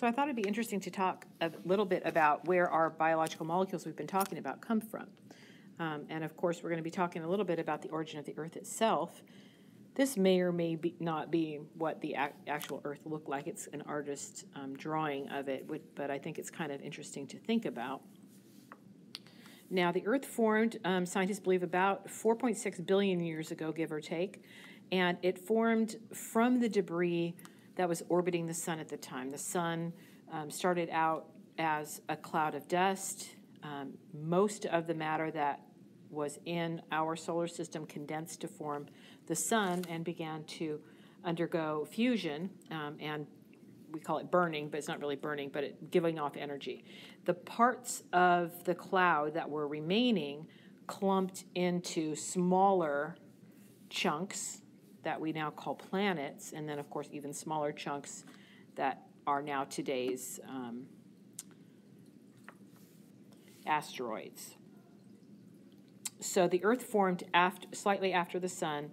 So I thought it'd be interesting to talk a little bit about where our biological molecules we've been talking about come from. Um, and of course, we're going to be talking a little bit about the origin of the Earth itself. This may or may be not be what the ac- actual Earth looked like. It's an artist um, drawing of it, but I think it's kind of interesting to think about. Now, the Earth formed, um, scientists believe, about 4.6 billion years ago, give or take, and it formed from the debris that was orbiting the sun at the time. The sun um, started out as a cloud of dust. Um, most of the matter that was in our solar system condensed to form the sun and began to undergo fusion um, and we call it burning, but it's not really burning, but it, giving off energy. The parts of the cloud that were remaining clumped into smaller chunks that we now call planets, and then, of course, even smaller chunks that are now today's um, asteroids. So the Earth formed after, slightly after the Sun,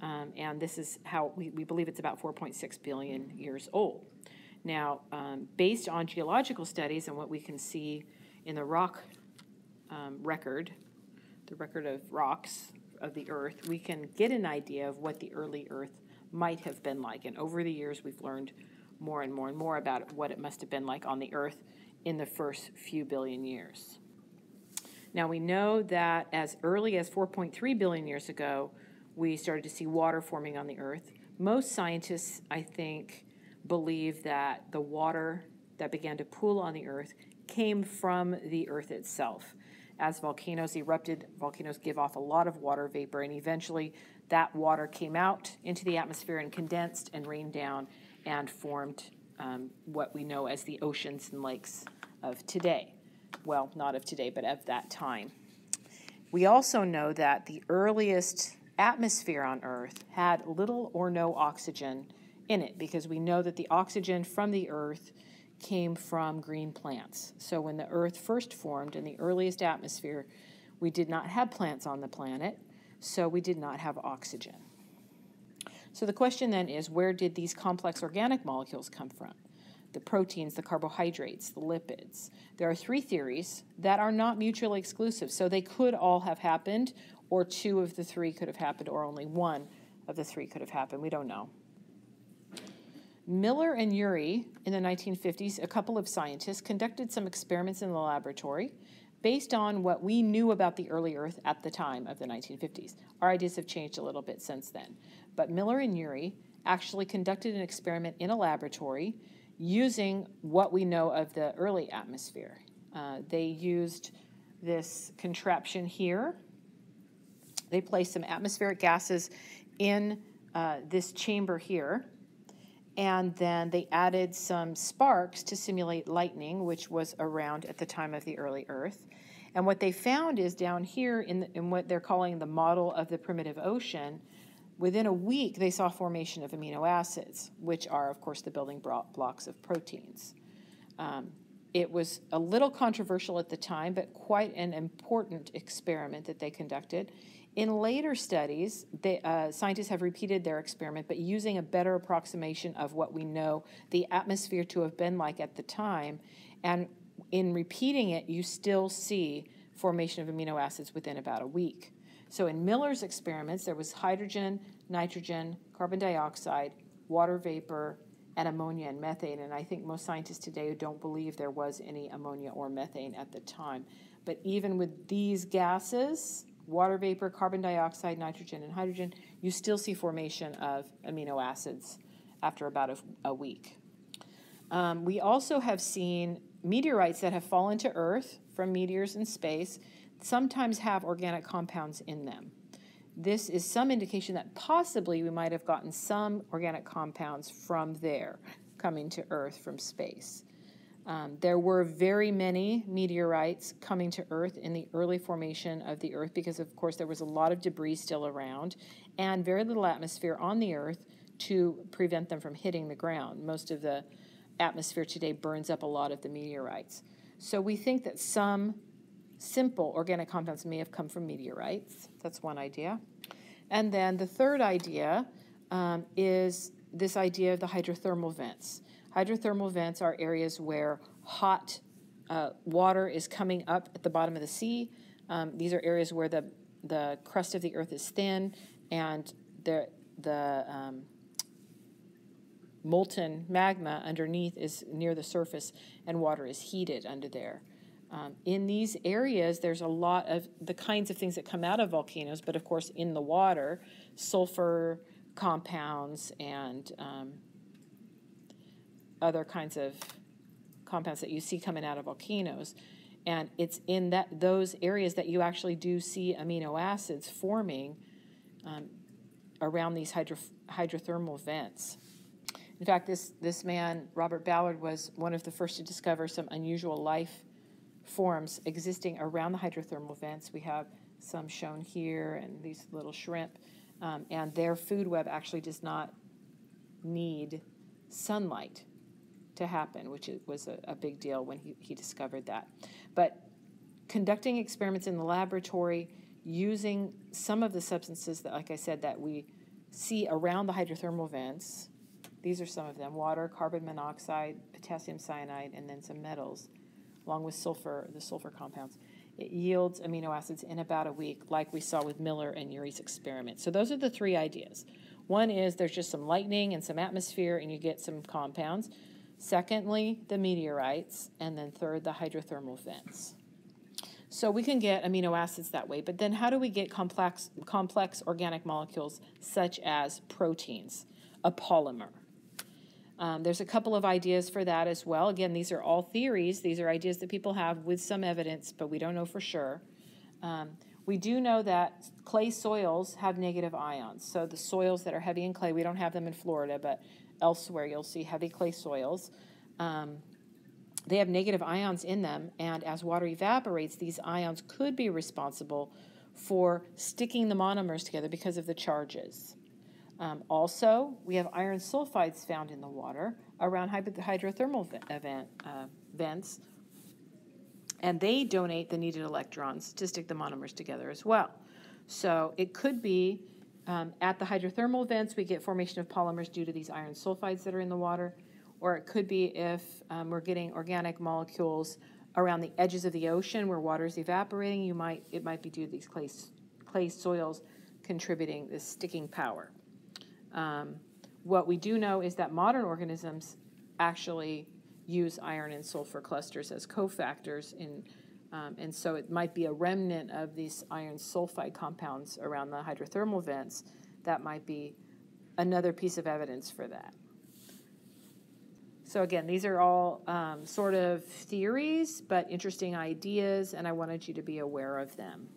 um, and this is how we, we believe it's about 4.6 billion years old. Now, um, based on geological studies and what we can see in the rock um, record, the record of rocks of the Earth, we can get an idea of what the early Earth might have been like. And over the years, we've learned more and more and more about what it must have been like on the Earth in the first few billion years. Now, we know that as early as 4.3 billion years ago, we started to see water forming on the Earth. Most scientists, I think, believe that the water that began to pool on the Earth came from the Earth itself. As volcanoes erupted, volcanoes give off a lot of water vapor, and eventually that water came out into the atmosphere and condensed and rained down and formed um, what we know as the oceans and lakes of today well, not of today, but of that time. We also know that the earliest atmosphere on Earth had little or no oxygen in it because we know that the oxygen from the Earth came from green plants. So when the Earth first formed in the earliest atmosphere, we did not have plants on the planet, so we did not have oxygen. So the question then is where did these complex organic molecules come from? the proteins, the carbohydrates, the lipids. There are three theories that are not mutually exclusive, so they could all have happened, or two of the three could have happened, or only one of the three could have happened. We don't know. Miller and Urey in the 1950s, a couple of scientists, conducted some experiments in the laboratory based on what we knew about the early Earth at the time of the 1950s. Our ideas have changed a little bit since then. But Miller and Urey actually conducted an experiment in a laboratory using what we know of the early atmosphere. Uh, they used this contraption here. They placed some atmospheric gases in uh, this chamber here, and then they added some sparks to simulate lightning, which was around at the time of the early Earth. And what they found is down here in, the, in what they're calling the model of the primitive ocean, Within a week, they saw formation of amino acids, which are, of course, the building blocks of proteins. Um, it was a little controversial at the time, but quite an important experiment that they conducted. In later studies, they, uh, scientists have repeated their experiment, but using a better approximation of what we know the atmosphere to have been like at the time. And in repeating it, you still see formation of amino acids within about a week. So in Miller's experiments, there was hydrogen, nitrogen, carbon dioxide, water vapor, and ammonia and methane. And I think most scientists today don't believe there was any ammonia or methane at the time. But even with these gases, water vapor, carbon dioxide, nitrogen, and hydrogen, you still see formation of amino acids after about a, a week. Um, we also have seen meteorites that have fallen to Earth from meteors in space sometimes have organic compounds in them. This is some indication that possibly we might have gotten some organic compounds from there coming to Earth from space. Um, there were very many meteorites coming to Earth in the early formation of the Earth because, of course, there was a lot of debris still around and very little atmosphere on the Earth to prevent them from hitting the ground. Most of the atmosphere today burns up a lot of the meteorites. So we think that some simple organic compounds may have come from meteorites. That's one idea. And then the third idea um, is this idea of the hydrothermal vents. Hydrothermal vents are areas where hot uh, water is coming up at the bottom of the sea. Um, these are areas where the, the crust of the earth is thin and the, the um, molten magma underneath is near the surface and water is heated under there. Um, in these areas, there's a lot of the kinds of things that come out of volcanoes, but of course, in the water, sulfur compounds and um, other kinds of compounds that you see coming out of volcanoes. And it's in that those areas that you actually do see amino acids forming um, around these hydro, hydrothermal vents. In fact, this, this man, Robert Ballard, was one of the first to discover some unusual life forms existing around the hydrothermal vents. We have some shown here and these little shrimp. Um, and their food web actually does not need sunlight to happen, which was a, a big deal when he, he discovered that. But conducting experiments in the laboratory using some of the substances that, like I said, that we see around the hydrothermal vents these are some of them water, carbon monoxide, potassium cyanide, and then some metals, along with sulfur, the sulfur compounds. It yields amino acids in about a week, like we saw with Miller and Urey's experiment. So, those are the three ideas. One is there's just some lightning and some atmosphere, and you get some compounds. Secondly, the meteorites. And then third, the hydrothermal vents. So we can get amino acids that way, but then how do we get complex, complex organic molecules such as proteins, a polymer? Um, there's a couple of ideas for that as well. Again, these are all theories. These are ideas that people have with some evidence, but we don't know for sure. Um, we do know that clay soils have negative ions. So the soils that are heavy in clay, we don't have them in Florida, but elsewhere you'll see heavy clay soils. Um, they have negative ions in them, and as water evaporates, these ions could be responsible for sticking the monomers together because of the charges. Um, also, we have iron sulfides found in the water around hydrothermal event, uh, vents, and they donate the needed electrons to stick the monomers together as well. So it could be um, at the hydrothermal vents we get formation of polymers due to these iron sulfides that are in the water, or it could be if um, we're getting organic molecules around the edges of the ocean where water is evaporating. You might it might be due to these clay clay soils contributing this sticking power. Um, what we do know is that modern organisms actually use iron and sulfur clusters as cofactors in um, and so it might be a remnant of these iron sulfide compounds around the hydrothermal vents that might be another piece of evidence for that. So again, these are all um, sort of theories, but interesting ideas, and I wanted you to be aware of them.